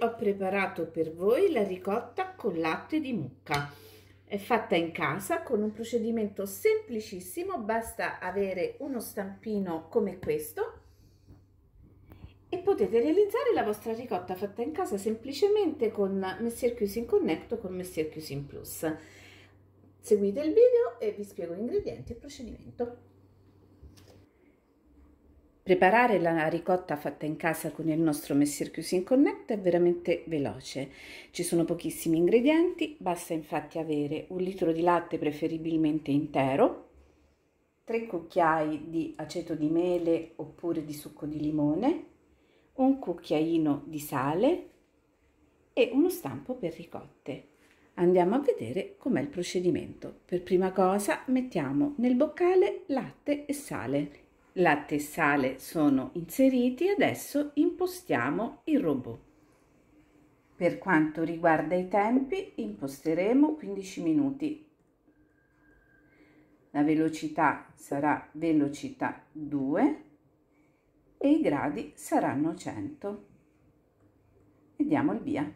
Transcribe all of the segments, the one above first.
ho preparato per voi la ricotta con latte di mucca. È fatta in casa con un procedimento semplicissimo, basta avere uno stampino come questo e potete realizzare la vostra ricotta fatta in casa semplicemente con Messier Cuisine Connect o con Messier Cuisine Plus. Seguite il video e vi spiego gli ingredienti e il procedimento. Preparare la ricotta fatta in casa con il nostro Messier Cuisine Connect è veramente veloce. Ci sono pochissimi ingredienti, basta infatti avere un litro di latte preferibilmente intero, 3 cucchiai di aceto di mele oppure di succo di limone, un cucchiaino di sale e uno stampo per ricotte. Andiamo a vedere com'è il procedimento. Per prima cosa mettiamo nel boccale latte e sale latte e sale sono inseriti, adesso impostiamo il robot. Per quanto riguarda i tempi, imposteremo 15 minuti. La velocità sarà velocità 2 e i gradi saranno 100. E diamo il via.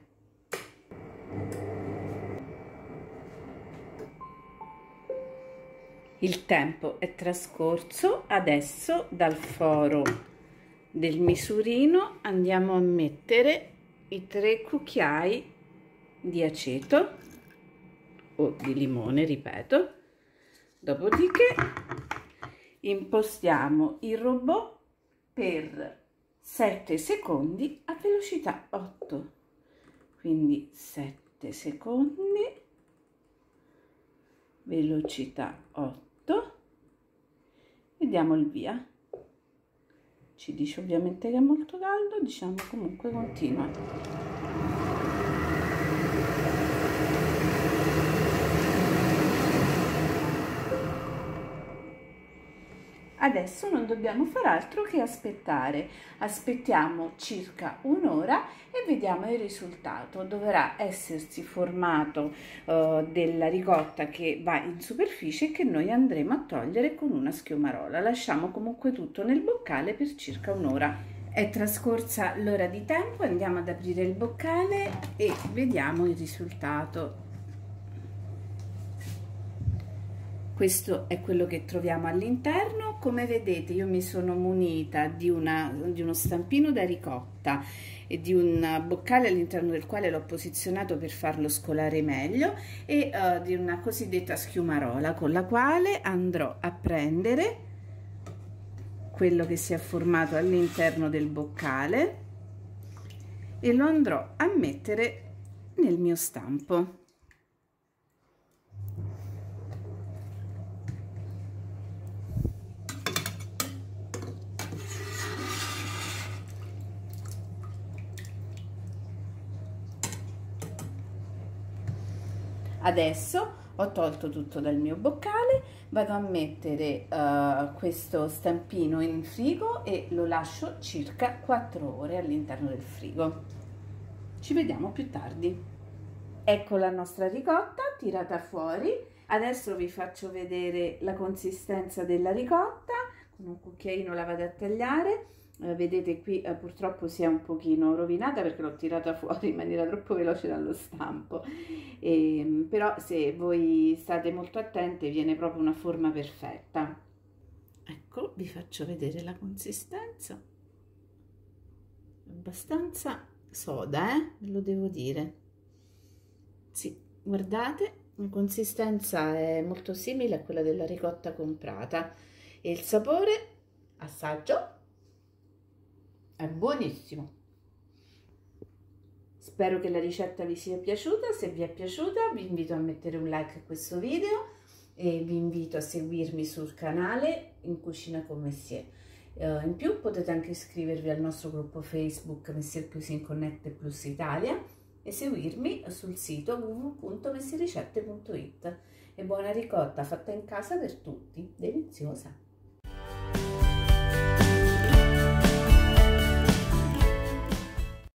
Il tempo è trascorso, adesso dal foro del misurino andiamo a mettere i tre cucchiai di aceto o di limone, ripeto. Dopodiché impostiamo il robot per 7 secondi a velocità 8. Quindi 7 secondi, velocità 8 e diamo il via. Ci dice ovviamente che è molto caldo diciamo comunque continua Adesso non dobbiamo fare altro che aspettare. Aspettiamo circa un'ora e vediamo il risultato. Dovrà essersi formato uh, della ricotta che va in superficie che noi andremo a togliere con una schiumarola. Lasciamo comunque tutto nel boccale per circa un'ora. È trascorsa l'ora di tempo, andiamo ad aprire il boccale e vediamo il risultato. Questo è quello che troviamo all'interno. Come vedete io mi sono munita di, una, di uno stampino da ricotta e di un boccale all'interno del quale l'ho posizionato per farlo scolare meglio e uh, di una cosiddetta schiumarola con la quale andrò a prendere quello che si è formato all'interno del boccale e lo andrò a mettere nel mio stampo Adesso ho tolto tutto dal mio boccale, vado a mettere uh, questo stampino in frigo e lo lascio circa 4 ore all'interno del frigo. Ci vediamo più tardi. Ecco la nostra ricotta tirata fuori. Adesso vi faccio vedere la consistenza della ricotta. Con un cucchiaino la vado a tagliare eh, vedete qui eh, purtroppo si è un pochino rovinata perché l'ho tirata fuori in maniera troppo veloce dallo stampo. E, ehm, però se voi state molto attenti viene proprio una forma perfetta. Ecco vi faccio vedere la consistenza. Abbastanza soda eh ve lo devo dire. Sì guardate la consistenza è molto simile a quella della ricotta comprata. E il sapore assaggio è buonissimo. Spero che la ricetta vi sia piaciuta. Se vi è piaciuta vi invito a mettere un like a questo video e vi invito a seguirmi sul canale in cucina con Messier uh, in più potete anche iscrivervi al nostro gruppo facebook Messier Cuisine Connect Plus Italia e seguirmi sul sito www.messiericette.it e buona ricotta fatta in casa per tutti. Deliziosa